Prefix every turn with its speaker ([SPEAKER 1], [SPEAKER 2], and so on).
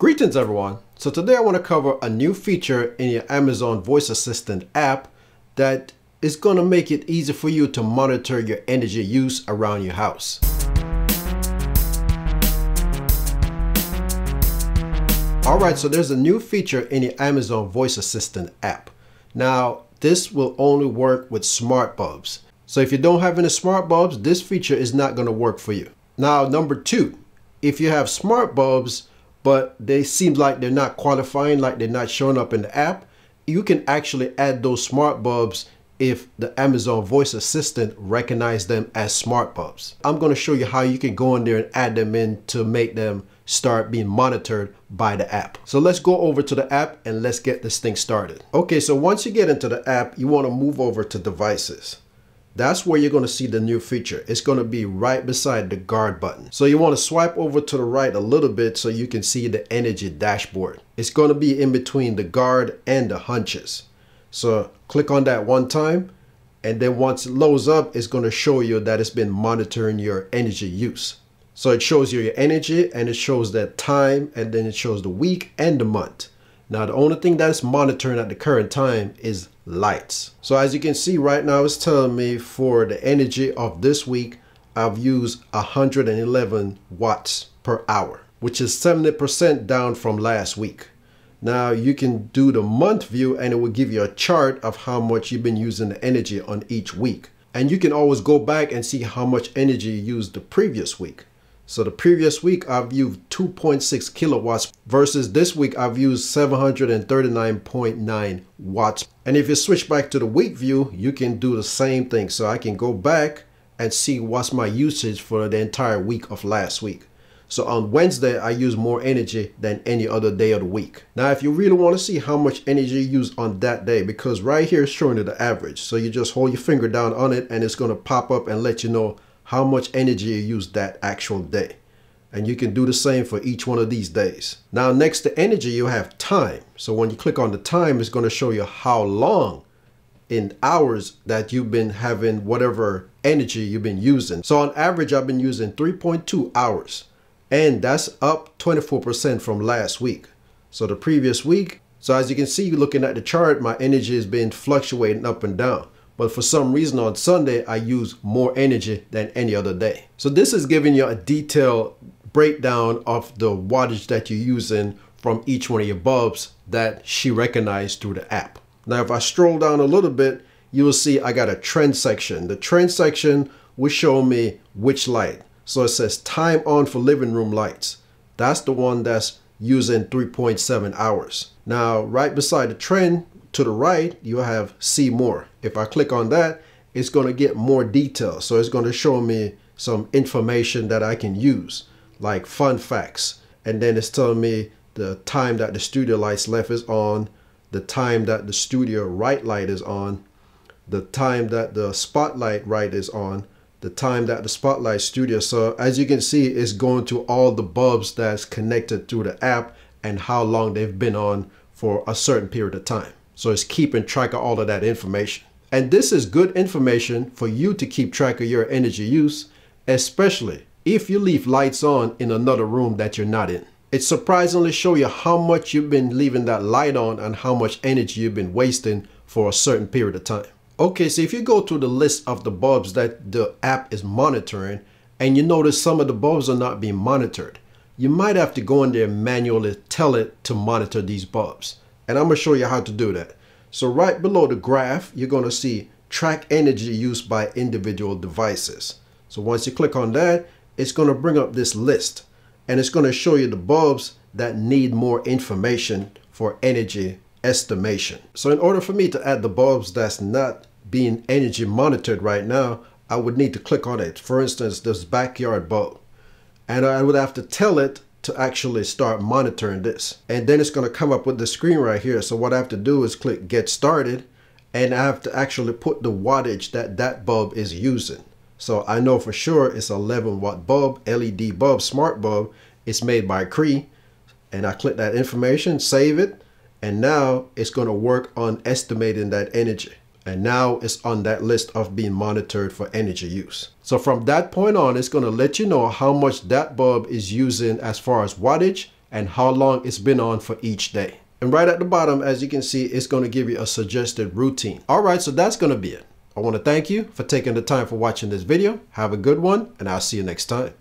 [SPEAKER 1] Greetings everyone. So today I want to cover a new feature in your Amazon Voice Assistant app that is going to make it easy for you to monitor your energy use around your house. Alright, so there's a new feature in your Amazon Voice Assistant app. Now, this will only work with smart bulbs. So if you don't have any smart bulbs, this feature is not going to work for you. Now, number two, if you have smart bulbs, but they seem like they're not qualifying, like they're not showing up in the app, you can actually add those smart bulbs if the Amazon voice assistant recognize them as smart bulbs. I'm going to show you how you can go in there and add them in to make them start being monitored by the app. So let's go over to the app and let's get this thing started. Okay, so once you get into the app, you want to move over to devices that's where you're going to see the new feature. It's going to be right beside the guard button. So you want to swipe over to the right a little bit so you can see the energy dashboard. It's going to be in between the guard and the hunches. So click on that one time and then once it loads up, it's going to show you that it's been monitoring your energy use. So it shows you your energy and it shows that time and then it shows the week and the month. Now the only thing that is monitoring at the current time is lights. So as you can see right now it's telling me for the energy of this week I've used 111 watts per hour which is 70% down from last week. Now you can do the month view and it will give you a chart of how much you've been using the energy on each week. And you can always go back and see how much energy you used the previous week. So the previous week I've used 2.6 kilowatts versus this week I've used 739.9 watts. And if you switch back to the week view, you can do the same thing. So I can go back and see what's my usage for the entire week of last week. So on Wednesday, I use more energy than any other day of the week. Now, if you really want to see how much energy you use on that day, because right here is showing you the average. So you just hold your finger down on it and it's going to pop up and let you know how much energy you use that actual day. And you can do the same for each one of these days. Now, next to energy, you have time. So when you click on the time, it's going to show you how long in hours that you've been having whatever energy you've been using. So on average, I've been using 3.2 hours and that's up 24% from last week. So the previous week, so as you can see, looking at the chart, my energy has been fluctuating up and down but for some reason on Sunday, I use more energy than any other day. So this is giving you a detailed breakdown of the wattage that you're using from each one of your bulbs that she recognized through the app. Now, if I stroll down a little bit, you will see I got a trend section. The trend section will show me which light. So it says time on for living room lights. That's the one that's using 3.7 hours. Now, right beside the trend, to the right, you have see more. If I click on that, it's going to get more details. So it's going to show me some information that I can use, like fun facts. And then it's telling me the time that the studio lights left is on, the time that the studio right light is on, the time that the spotlight right is on, the time that the spotlight studio. So as you can see, it's going to all the bulbs that's connected through the app and how long they've been on for a certain period of time. So it's keeping track of all of that information. And this is good information for you to keep track of your energy use, especially if you leave lights on in another room that you're not in. It surprisingly show you how much you've been leaving that light on and how much energy you've been wasting for a certain period of time. Okay, so if you go to the list of the bulbs that the app is monitoring and you notice some of the bulbs are not being monitored, you might have to go in there manually tell it to monitor these bulbs. And I'm to show you how to do that. So right below the graph, you're to see track energy used by individual devices. So once you click on that, it's to bring up this list and it's to show you the bulbs that need more information for energy estimation. So in order for me to add the bulbs that's not being energy monitored right now, I would need to click on it. For instance, this backyard bulb. And I would have to tell it to actually start monitoring this. And then it's going to come up with the screen right here. So what I have to do is click get started and I have to actually put the wattage that that bulb is using. So I know for sure it's 11 watt bulb, LED bulb, smart bulb. It's made by Cree. And I click that information, save it. And now it's going to work on estimating that energy and now it's on that list of being monitored for energy use. So from that point on, it's going to let you know how much that bulb is using as far as wattage and how long it's been on for each day. And right at the bottom, as you can see, it's going to give you a suggested routine. All right, so that's going to be it. I want to thank you for taking the time for watching this video. Have a good one, and I'll see you next time.